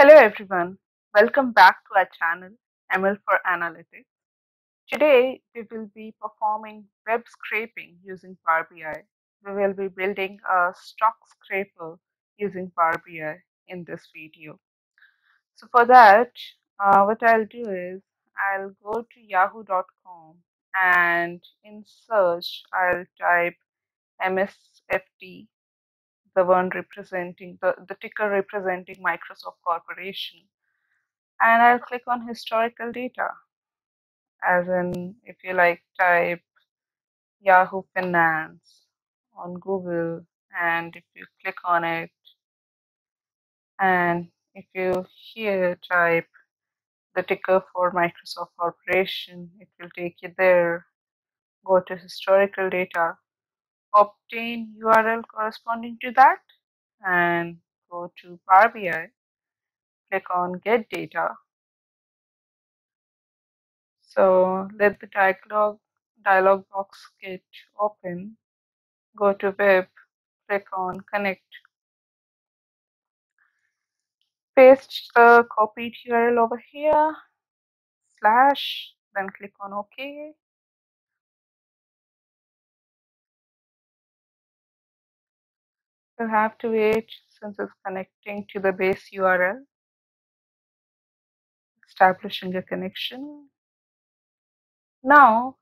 Hello everyone, welcome back to our channel ML for Analytics. Today we will be performing web scraping using Power BI. We will be building a stock scraper using Power BI in this video. So for that, uh, what I'll do is I'll go to yahoo.com and in search I'll type MSFT the one representing the, the ticker representing Microsoft Corporation. And I'll click on historical data, as in if you like type Yahoo Finance on Google, and if you click on it, and if you here type the ticker for Microsoft Corporation, it will take you there. Go to historical data, obtain URL corresponding to that, and go to Power BI click on get data. So let the dialog, dialog box get open. Go to web, click on connect. Paste the copied URL over here, slash, then click on OK. You'll have to wait since it's connecting to the base URL. Establishing a connection. Now,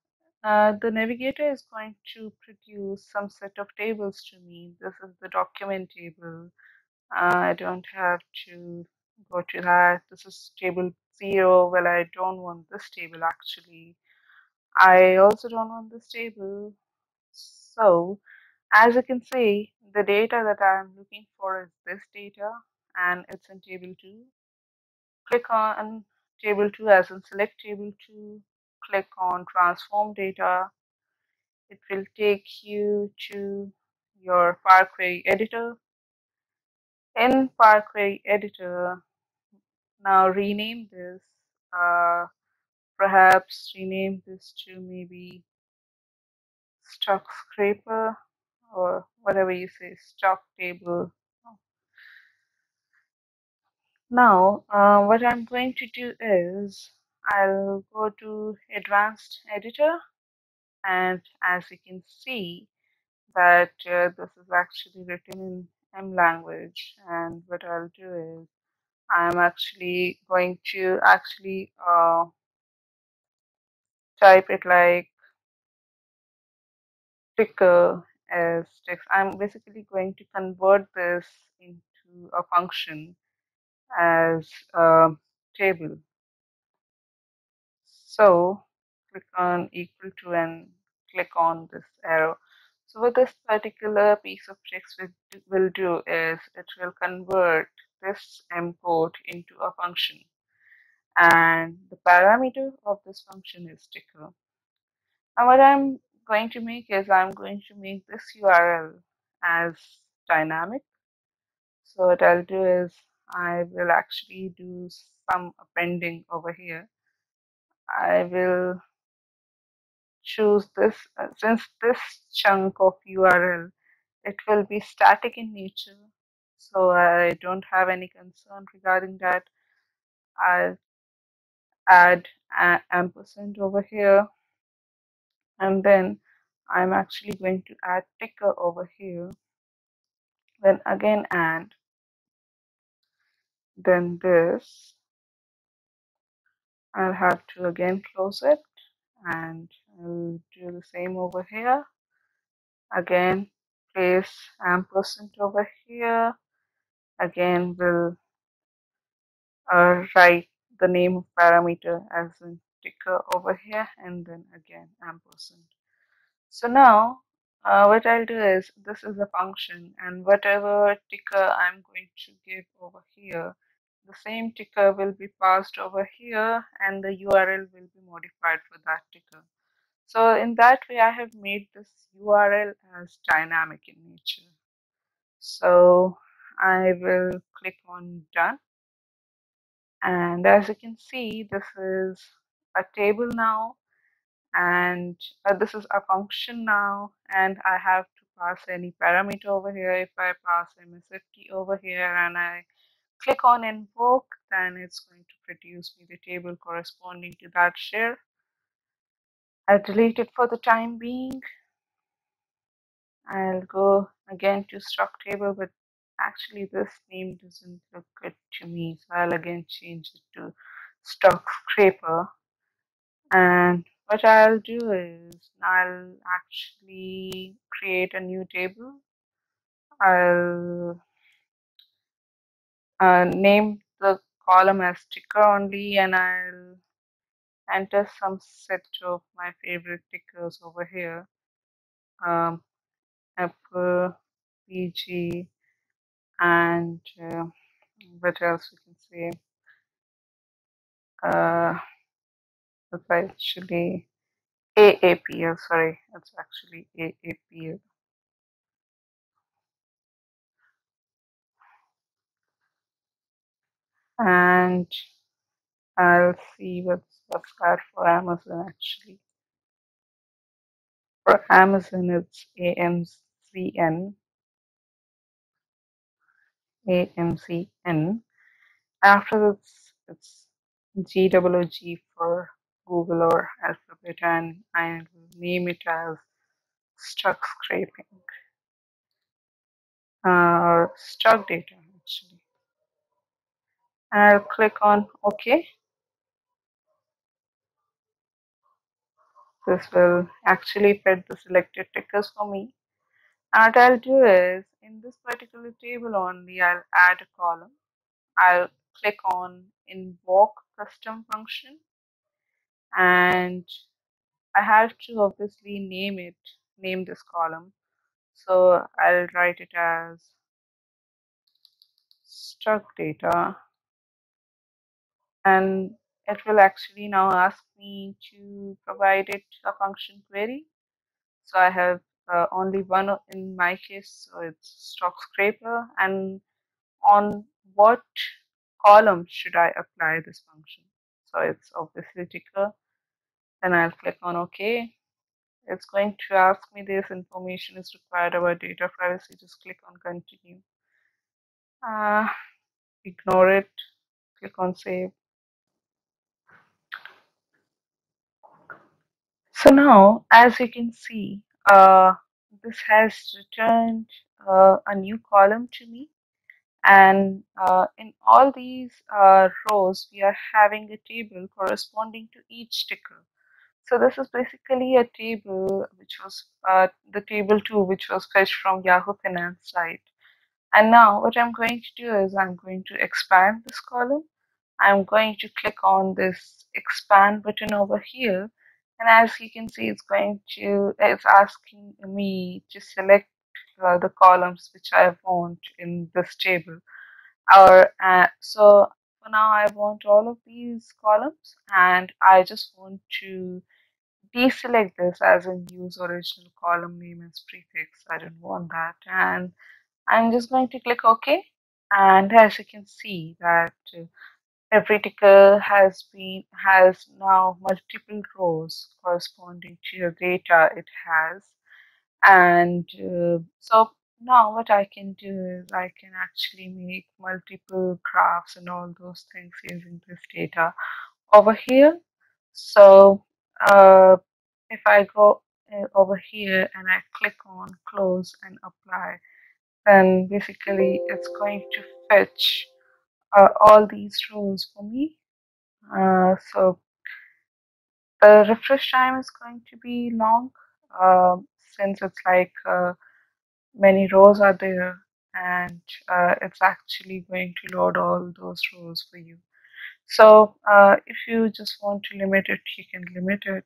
uh, the navigator is going to produce some set of tables to me. This is the document table. Uh, I don't have to go to that. This is table zero. Well, I don't want this table actually. I also don't want this table. So, as you can see, the data that I'm looking for is this data and it's in table 2. Click on table 2 as in select table 2. Click on transform data. It will take you to your Power Query editor. In Power Query editor, now rename this, uh, perhaps rename this to maybe stock scraper or whatever you say, stock table. Now, uh, what I'm going to do is I'll go to advanced editor and as you can see that uh, this is actually written in M language and what I'll do is I'm actually going to actually uh, type it like ticker as text. I'm basically going to convert this into a function as a table. So click on equal to and click on this arrow. So what this particular piece of text will do, is it will convert this import into a function and the parameter of this function is ticker. Now what I'm going to make is I'm going to make this URL as dynamic. So what I'll do is I will actually do some appending over here. I will choose this uh, since this chunk of URL it will be static in nature so I don't have any concern regarding that I'll add ampersand over here and then I'm actually going to add ticker over here. Then again add then this I'll have to again close it and I'll do the same over here. Again place ampersand over here. Again we'll uh, write the name of parameter as in ticker over here and then again ampersand so now uh, what I'll do is this is a function and whatever ticker I'm going to give over here the same ticker will be passed over here and the URL will be modified for that ticker. So in that way I have made this URL as dynamic in nature. So I will click on done. And as you can see this is a table now and uh, this is a function now and I have to pass any parameter over here if I pass MSFT over here and I click on invoke, then it's going to produce me the table corresponding to that share. I'll delete it for the time being. I'll go again to stock table, but actually this name doesn't look good to me. So I'll again change it to stock scraper. And what I'll do is I'll actually create a new table. I'll uh, name the column as ticker only and I'll enter some set of my favorite tickers over here. Um, Apple, PG, and uh, what else we can say? Uh, it's actually AAPL, sorry, it's actually AAPL. And I'll see what's, that for Amazon actually. For Amazon, it's AMZN, AMZN. After this, it's GWG for Google or Alphabet, and I will name it as stock scraping uh, or stock data actually. And I'll click on OK. This will actually fed the selected tickers for me. And what I'll do is in this particular table only, I'll add a column. I'll click on invoke custom function and I have to obviously name it, name this column. So I'll write it as stock data and it will actually now ask me to provide it a function query. So I have uh, only one in my case, so it's stock scraper and on what column should I apply this function. So it's obviously ticker. Then I'll click on OK. It's going to ask me this information is required about data privacy. Just click on continue. Uh, ignore it. Click on save. So now, as you can see, uh, this has returned uh, a new column to me. And uh, in all these uh, rows, we are having a table corresponding to each ticker. So this is basically a table which was uh, the table two, which was fetched from Yahoo Finance site. And now what I'm going to do is I'm going to expand this column. I'm going to click on this expand button over here. And as you can see, it's going to, it's asking me to select uh, the columns which I want in this table. Or uh, so for now, I want all of these columns, and I just want to deselect this as in use original column name as prefix. I don't want that, and I'm just going to click OK. And as you can see that uh, every ticker has been has now multiple rows corresponding to your data it has and uh, so now what I can do is I can actually make multiple graphs and all those things using this data over here so uh, if I go uh, over here and I click on close and apply then basically it's going to fetch uh, all these rows for me. Uh, so the refresh time is going to be long uh, since it's like uh, many rows are there and uh, it's actually going to load all those rows for you so uh, if you just want to limit it you can limit it.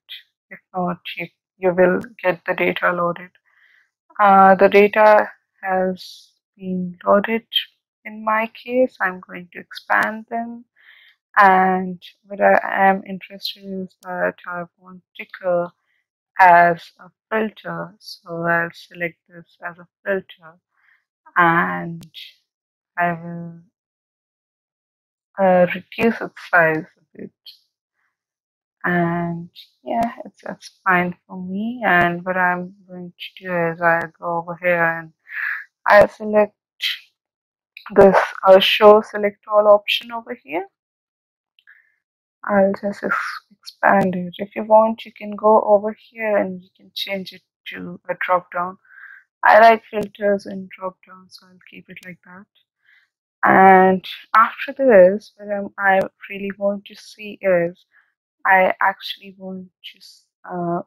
If not you, you will get the data loaded. Uh, the data has been loaded in my case. I'm going to expand them. And what I am interested in is that I want ticker as a filter. So I'll select this as a filter. And I will uh, reduce its size a bit. And yeah, it's that's fine for me. And what I'm going to do is I go over here and I select this uh, show select all option over here. I'll just ex- expand it. If you want, you can go over here and you can change it to a drop down. I like filters and drop down, so I'll keep it like that. And after this, what I really want to see is I actually want to uh,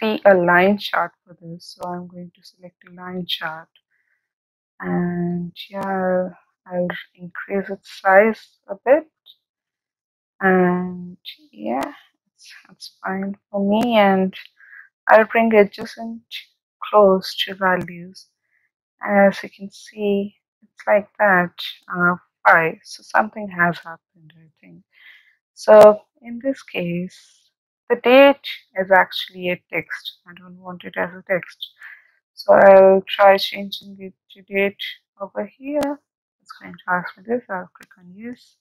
see a line chart for this. So I'm going to select a line chart and yeah, I'll increase its size a bit. And yeah, it's, it's fine for me. And I'll bring adjacent close to values. As you can see, like that. Uh, 5. So something has happened, I think. So in this case, the date is actually a text. I don't want it as a text. So I'll try changing it to date over here. It's going to ask me this. I'll click on yes.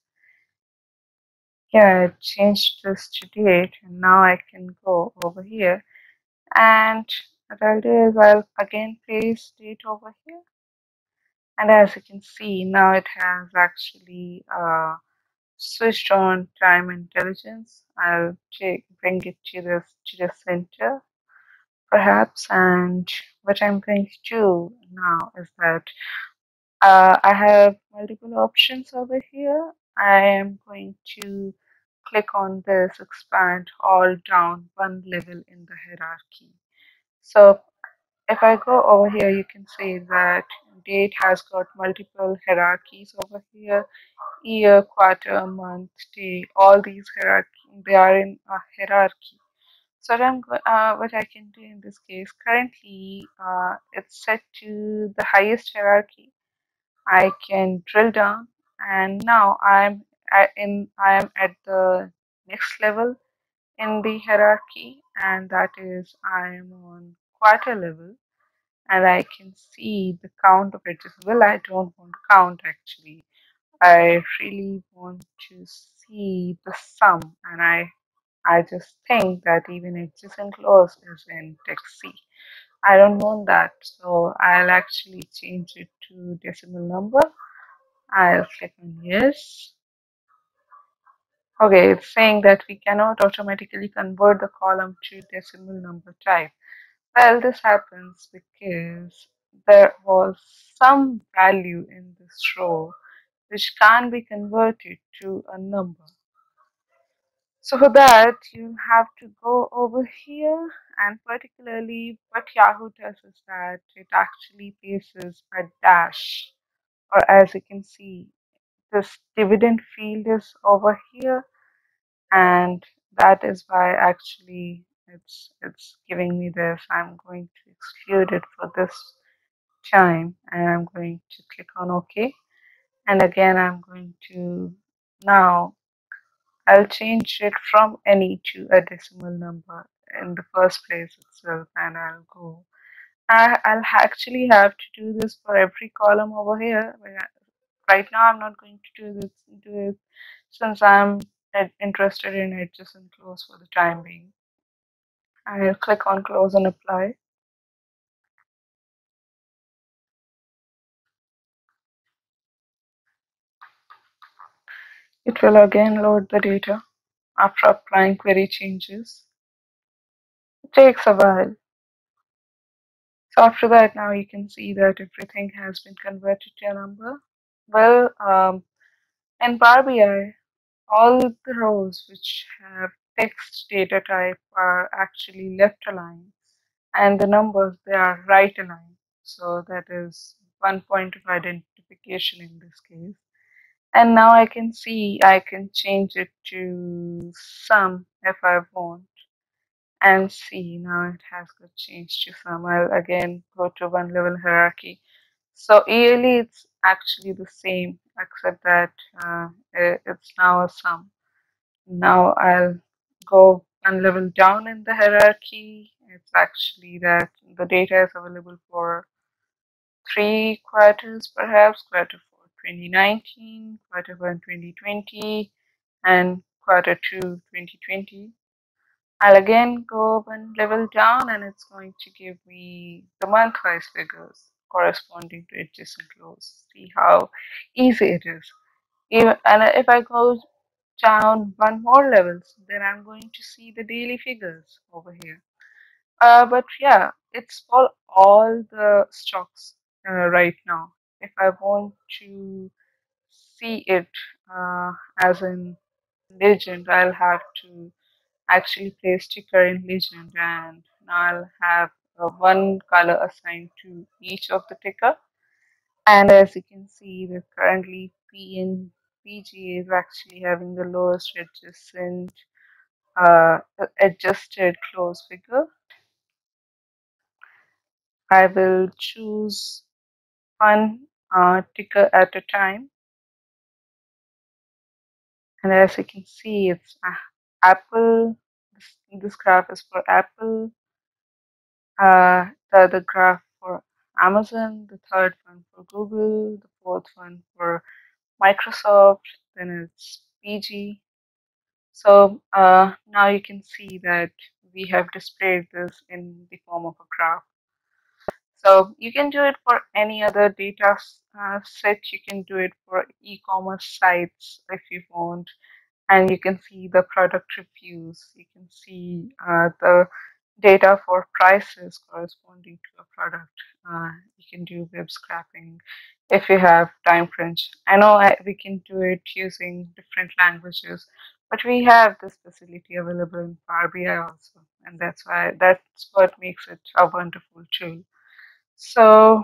Yeah, I changed this to date and now I can go over here and what I'll do is I'll again paste date over here and as you can see now it has actually uh, switched on time intelligence. I'll bring it to the to the center perhaps. And what I'm going to do now is that uh, I have multiple options over here. I am going to click on this expand all down one level in the hierarchy. So if I go over here, you can see that date has got multiple hierarchies over here. Year, quarter, month, day, all these hierarchy, they are in a hierarchy. So what, I'm, uh, what I can do in this case, currently uh, it's set to the highest hierarchy. I can drill down and now I'm in I am at the next level in the hierarchy and that is I am on quarter level and I can see the count of edges. Well, I don't want to count actually. I really want to see the sum, and I I just think that even adjacent clause is in text C. I don't want that, so I'll actually change it to decimal number. I'll click on yes. Okay, it's saying that we cannot automatically convert the column to decimal number type. Well, this happens because there was some value in this row which can be converted to a number. So for that, you have to go over here and particularly what Yahoo does is that it actually places a dash or as you can see, this dividend field is over here and that is why actually it's it's giving me this I'm going to exclude it for this time and I'm going to click on OK. And again I'm going to now I'll change it from any to a decimal number in the first place itself and I'll go. I, I'll actually have to do this for every column over here right now I'm not going to do this do it. Since I'm uh, interested in adjacent close for the time being. I'll click on close and apply. It will again load the data after applying query changes. It takes a while. So after that, now you can see that everything has been converted to a number. Well, um, in Power BI, all the rows which have text data type are actually left aligned and the numbers they are right aligned. So that is one point of identification in this case. And now I can see I can change it to sum if I want and see now it has got changed to sum. I'll again go to one level hierarchy. So yearly it's actually the same except that uh, it's now a sum. Now I'll go one level down in the hierarchy. It's actually that the data is available for three quarters perhaps, quarter four 2019, quarter one 2020, and quarter two 2020. I'll again go up and level down and it's going to give me the month-wise figures. corresponding to adjacent rows. See how easy it is. Even, and if I go down one more levels, then I'm going to see the daily figures over here. Uh, but yeah, it's for all the stocks uh, right now. If I want to see it uh, as in legend, I'll have to actually place ticker in legend and I'll have uh, one color assigned to each of the ticker. And as you can see, that currently P PG is actually having the lowest adjacent uh, adjusted close figure. I will choose one uh, ticker at a time. And as you can see, it's uh, Apple. This, this graph is for Apple. Uh, the other graph for Amazon. The third one for Google. The fourth one for Microsoft. Then it's PG. So uh, now you can see that we have displayed this in the form of a graph. So you can do it for any other data uh, set. You can do it for e-commerce sites if you want, and you can see the product reviews. You can see uh, the data for prices corresponding to a product. Uh, you can do web scraping if you have time crunch. I know I, we can do it using different languages, but we have this facility available in Power BI also, and that's why that's what makes it a wonderful tool. So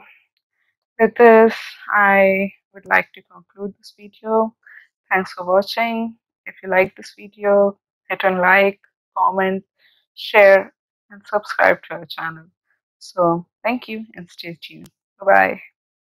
with this, I would like to conclude this video. Thanks for watching. If you like this video, hit on like, comment, share, and subscribe to our channel. So thank you and stay tuned. Bye bye.